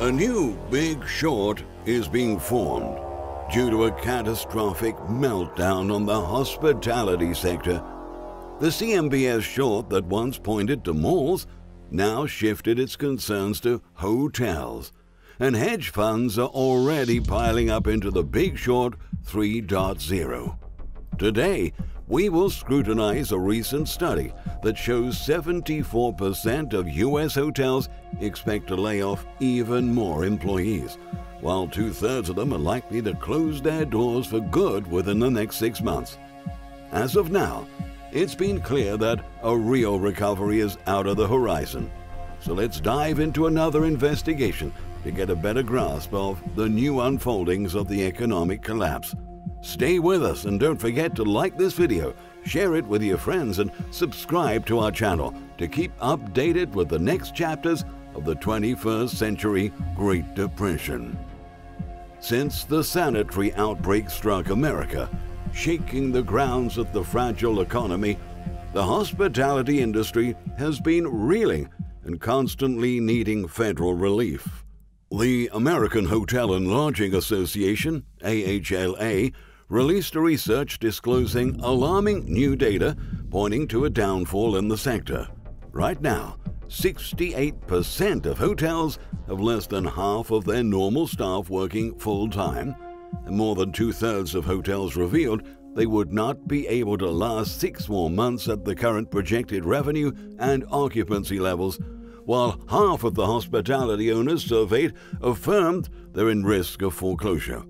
A new big short is being formed due to a catastrophic meltdown on the hospitality sector. The CMBS short that once pointed to malls now shifted its concerns to hotels, and hedge funds are already piling up into the big short 3.0. Today, we will scrutinize a recent study that shows 74% of U.S. hotels expect to lay off even more employees, while two thirds of them are likely to close their doors for good within the next six months. As of now, it's been clear that a real recovery is out of the horizon. So let's dive into another investigation to get a better grasp of the new unfoldings of the economic collapse. Stay with us and don't forget to like this video, share it with your friends, and subscribe to our channel to keep updated with the next chapters of the 21st century Great Depression. Since the sanitary outbreak struck America, shaking the grounds of the fragile economy, the hospitality industry has been reeling and constantly needing federal relief. The American Hotel and Lodging Association, AHLA, released a research disclosing alarming new data pointing to a downfall in the sector. Right now, 68% of hotels have less than half of their normal staff working full time, and more than two thirds of hotels revealed they would not be able to last six more months at the current projected revenue and occupancy levels, while half of the hospitality owners surveyed affirmed they're in risk of foreclosure.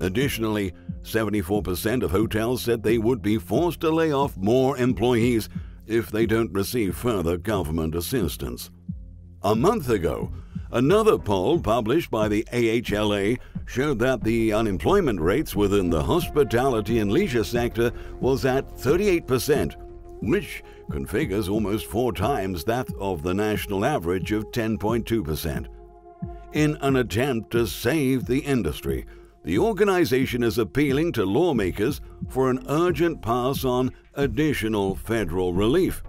Additionally, 74% of hotels said they would be forced to lay off more employees if they don't receive further government assistance. A month ago, another poll published by the AHLA showed that the unemployment rates within the hospitality and leisure sector was at 38%, which configures almost four times that of the national average of 10.2%. In an attempt to save the industry, the organization is appealing to lawmakers for an urgent pass on additional federal relief.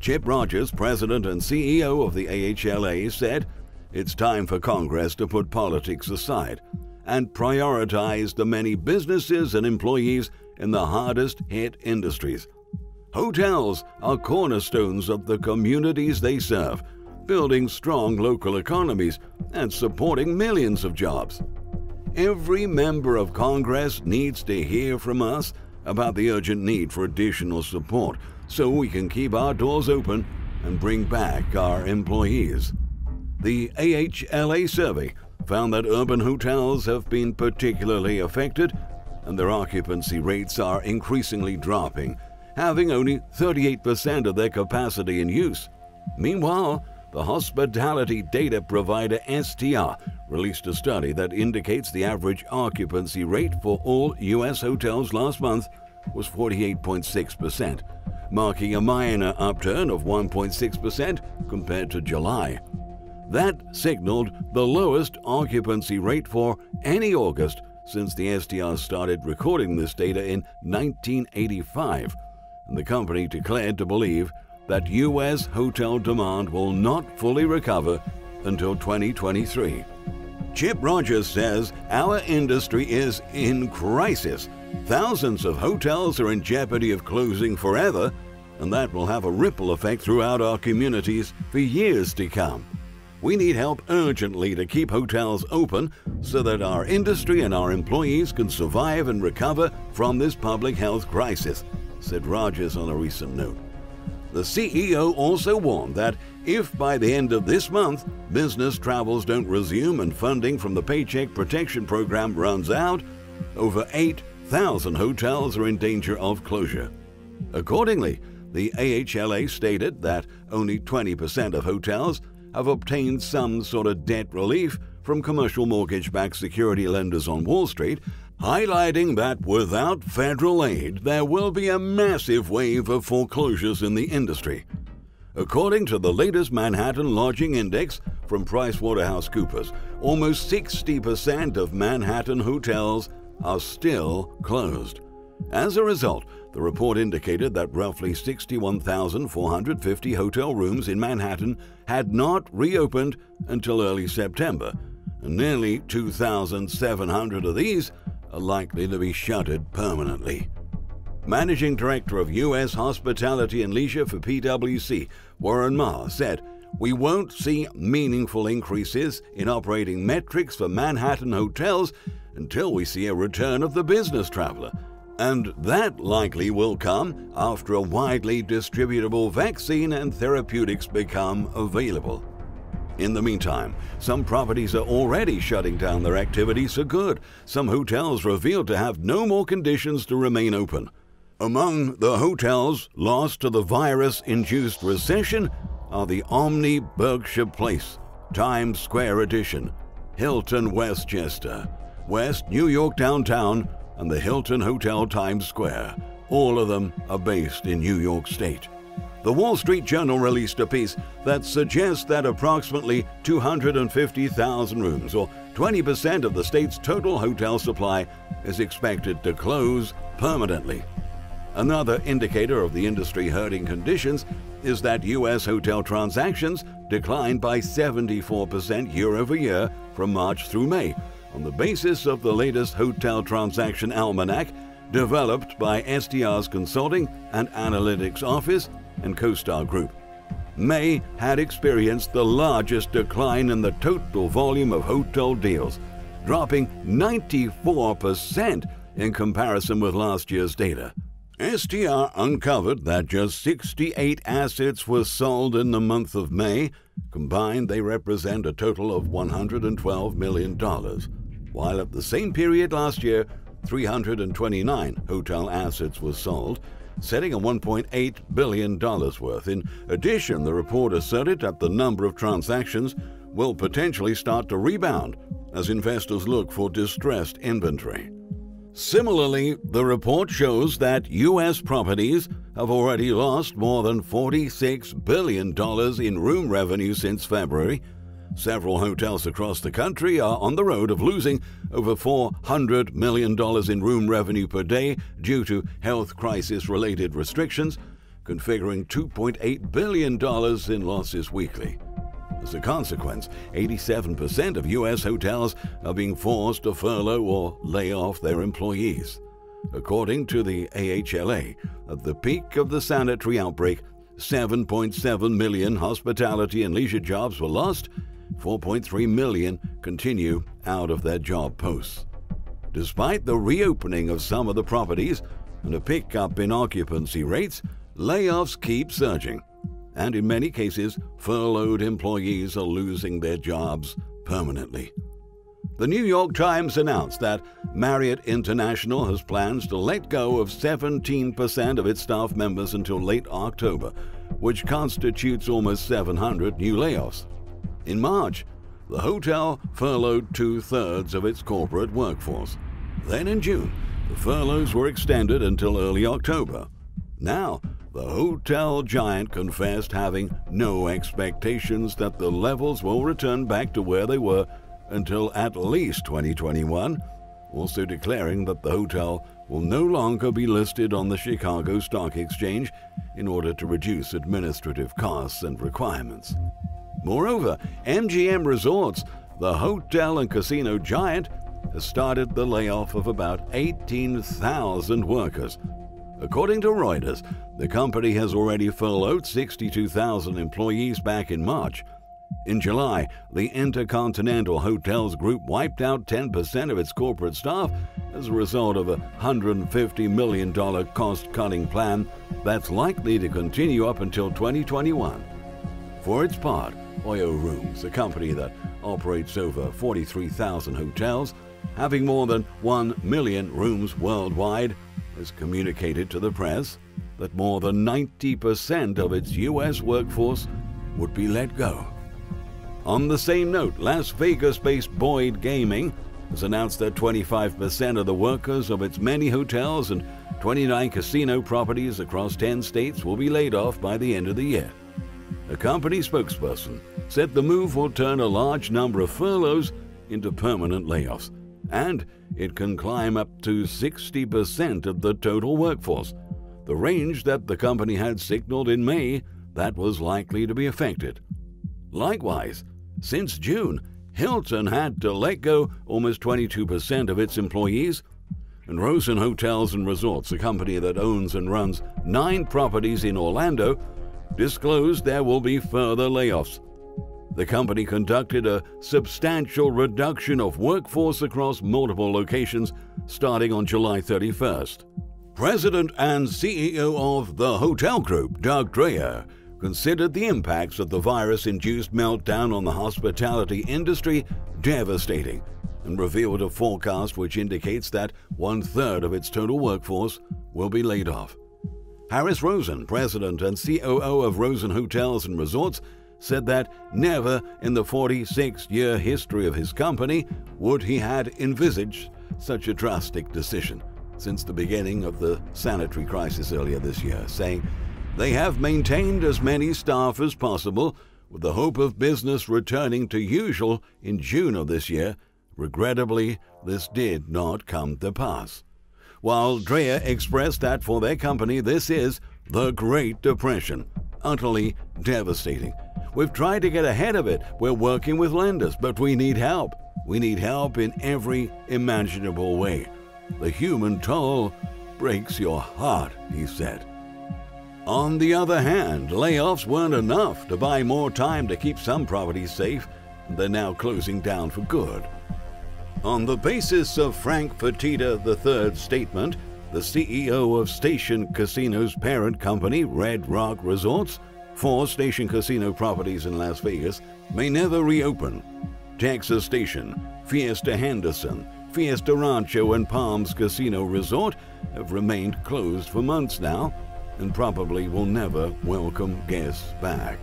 Chip Rogers, president and CEO of the AHLA, said it's time for Congress to put politics aside and prioritize the many businesses and employees in the hardest hit industries. Hotels are cornerstones of the communities they serve, building strong local economies and supporting millions of jobs. Every member of Congress needs to hear from us about the urgent need for additional support so we can keep our doors open and bring back our employees. The AHLA survey found that urban hotels have been particularly affected and their occupancy rates are increasingly dropping, having only 38% of their capacity in use. Meanwhile, the hospitality data provider STR released a study that indicates the average occupancy rate for all U.S. hotels last month was 48.6%, marking a minor upturn of 1.6% compared to July. That signaled the lowest occupancy rate for any August since the STR started recording this data in 1985, and the company declared to believe that U.S. hotel demand will not fully recover until 2023. Chip Rogers says our industry is in crisis. Thousands of hotels are in jeopardy of closing forever, and that will have a ripple effect throughout our communities for years to come. We need help urgently to keep hotels open so that our industry and our employees can survive and recover from this public health crisis, said Rogers on a recent note. The CEO also warned that if by the end of this month business travels don't resume and funding from the Paycheck Protection Program runs out, over 8,000 hotels are in danger of closure. Accordingly, the AHLA stated that only 20% of hotels have obtained some sort of debt relief from commercial mortgage backed security lenders on Wall Street highlighting that without federal aid, there will be a massive wave of foreclosures in the industry. According to the latest Manhattan Lodging Index from PricewaterhouseCoopers, almost 60% of Manhattan hotels are still closed. As a result, The report indicated that roughly 61,450 hotel rooms in Manhattan had not reopened until early September, and nearly 2,700 of these are likely to be shuttered permanently. Managing Director of U.S. Hospitality and Leisure for PwC, Warren Marr, said, We won't see meaningful increases in operating metrics for Manhattan hotels until we see a return of the business traveler. And that likely will come after a widely distributable vaccine and therapeutics become available. In the meantime, some properties are already shutting down their activities for good. Some hotels revealed to have no more conditions to remain open. Among the hotels lost to the virus induced recession are the Omni Berkshire Place, Times Square Edition, Hilton Westchester, West New York Downtown, and the Hilton Hotel Times Square. All of them are based in New York State. The Wall Street Journal released a piece that suggests that approximately 250,000 rooms, or 20% of the state's total hotel supply, is expected to close permanently. Another indicator of the industry hurting conditions is that U.S. hotel transactions declined by 74% year over year from March through May, on the basis of the latest Hotel Transaction Almanac developed by STR's Consulting and Analytics Office and CoStar Group. May had experienced the largest decline in the total volume of hotel deals, dropping 94% in comparison with last year's data. STR uncovered that just 68 assets were sold in the month of May. Combined, they represent a total of $112 million while at the same period last year, 329 hotel assets were sold, setting a $1.8 billion worth. In addition, the report asserted that the number of transactions will potentially start to rebound as investors look for distressed inventory. Similarly, the report shows that U.S. properties have already lost more than $46 billion in room revenue since February, Several hotels across the country are on the road of losing over $400 million in room revenue per day due to health crisis related restrictions, configuring $2.8 billion in losses weekly. As a consequence, 87% of U.S. hotels are being forced to furlough or lay off their employees. According to the AHLA, at the peak of the sanitary outbreak, 7.7 million hospitality and leisure jobs were lost 4.3 million continue out of their job posts. Despite the reopening of some of the properties and a pickup in occupancy rates, layoffs keep surging, and in many cases, furloughed employees are losing their jobs permanently. The New York Times announced that Marriott International has plans to let go of 17% of its staff members until late October, which constitutes almost 700 new layoffs. In March, the hotel furloughed two thirds of its corporate workforce. Then in June, the furloughs were extended until early October. Now, the hotel giant confessed having no expectations that the levels will return back to where they were until at least 2021, also declaring that the hotel will no longer be listed on the Chicago Stock Exchange in order to reduce administrative costs and requirements. Moreover, MGM Resorts, the hotel and casino giant, has started the layoff of about 18,000 workers. According to Reuters, the company has already furloughed 62,000 employees back in March. In July, the Intercontinental Hotels Group wiped out 10% of its corporate staff as a result of a $150 million cost cutting plan that's likely to continue up until 2021. For its part, Oyo Rooms, a company that operates over 43,000 hotels, having more than 1 million rooms worldwide, has communicated to the press that more than 90% of its U.S. workforce would be let go. On the same note, Las Vegas based Boyd Gaming has announced that 25% of the workers of its many hotels and 29 casino properties across 10 states will be laid off by the end of the year. A company spokesperson said the move will turn a large number of furloughs into permanent layoffs, and it can climb up to 60% of the total workforce. the range that the company had signaled in May that was likely to be affected. Likewise, since June, Hilton had to let go almost 22% of its employees, and Rosen Hotels and Resorts, a company that owns and runs nine properties in Orlando, disclosed there will be further layoffs. The company conducted a substantial reduction of workforce across multiple locations starting on July 31st. President and CEO of the hotel group, Doug Dreyer, considered the impacts of the virus induced meltdown on the hospitality industry devastating and revealed a forecast which indicates that one third of its total workforce will be laid off. Harris Rosen, president and COO of Rosen Hotels and Resorts, said that never in the 46 year history of his company would he had envisaged such a drastic decision since the beginning of the sanitary crisis earlier this year, saying they have maintained as many staff as possible with the hope of business returning to usual in June of this year. Regrettably, this did not come to pass. While Dreyer expressed that for their company this is the Great Depression, utterly devastating. We've tried to get ahead of it. We're working with lenders, but we need help. We need help in every imaginable way. The human toll breaks your heart, he said. On the other hand, layoffs weren't enough to buy more time to keep some properties safe. They're now closing down for good. On the basis of Frank Fertitta III's statement, the CEO of Station Casino's parent company, Red Rock Resorts, four Station Casino properties in Las Vegas, may never reopen. Texas Station, Fiesta Henderson, Fiesta Rancho, and Palms Casino Resort have remained closed for months now and probably will never welcome guests back.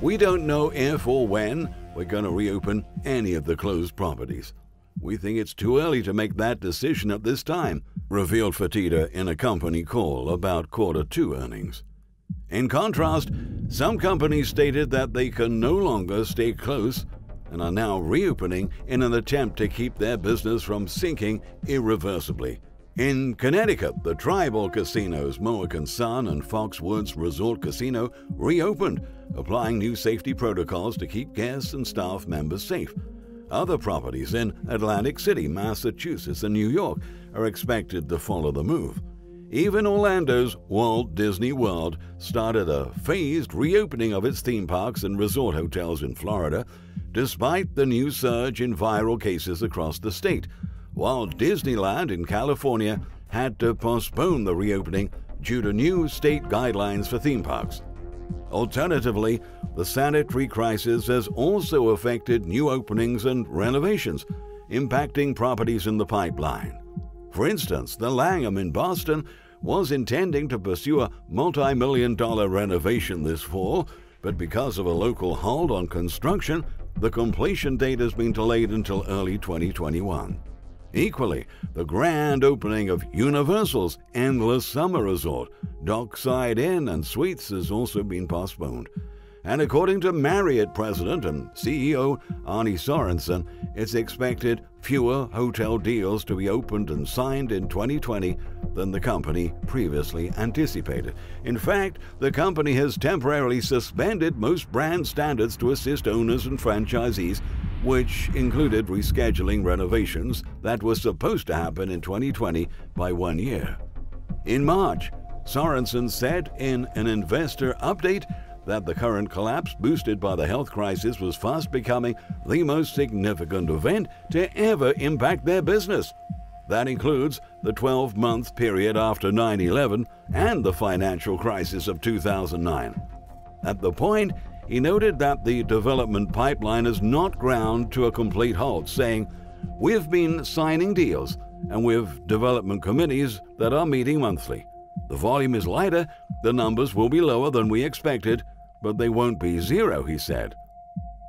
We don't know if or when we're going to reopen any of the closed properties. We think it's too early to make that decision at this time, revealed Fertitta in a company call about quarter two earnings. In contrast, some companies stated that they can no longer stay close and are now reopening in an attempt to keep their business from sinking irreversibly. In Connecticut, the tribal casinos Mohegan Sun and Foxwoods Resort Casino reopened, applying new safety protocols to keep guests and staff members safe. Other properties in Atlantic City, Massachusetts, and New York are expected to follow the move. Even Orlando's Walt Disney World started a phased reopening of its theme parks and resort hotels in Florida, despite the new surge in viral cases across the state while Disneyland in California had to postpone the reopening due to new state guidelines for theme parks. Alternatively, the sanitary crisis has also affected new openings and renovations, impacting properties in the pipeline. For instance, the Langham in Boston was intending to pursue a multi million dollar renovation this fall, but because of a local hold on construction, the completion date has been delayed until early 2021. Equally, the grand opening of Universal's Endless Summer Resort, Dockside Inn and Suites has also been postponed. And according to Marriott president and CEO Arne Sorenson, it's expected fewer hotel deals to be opened and signed in 2020 than the company previously anticipated. In fact, the company has temporarily suspended most brand standards to assist owners and franchisees, which included rescheduling renovations that were supposed to happen in 2020 by one year. In March, Sorenson said in an investor update that the current collapse, boosted by the health crisis, was fast becoming the most significant event to ever impact their business. That includes the 12 month period after 9 11 and the financial crisis of 2009. At the point, he noted that the development pipeline is not ground to a complete halt, saying, We've been signing deals and with development committees that are meeting monthly. The volume is lighter, the numbers will be lower than we expected, but they won't be zero, he said.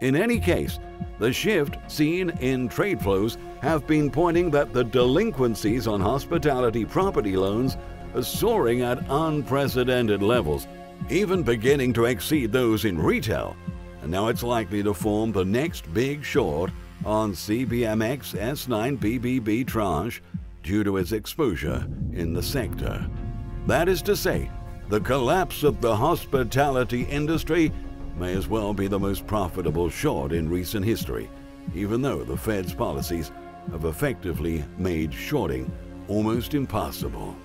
In any case, the shift seen in trade flows have been pointing that the delinquencies on hospitality property loans are soaring at unprecedented levels, even beginning to exceed those in retail. And now it's likely to form the next big short on CMBX S9 BBB tranche due to its exposure in the sector. That is to say, the collapse of the hospitality industry may as well be the most profitable short in recent history, even though the Fed's policies have effectively made shorting almost impossible.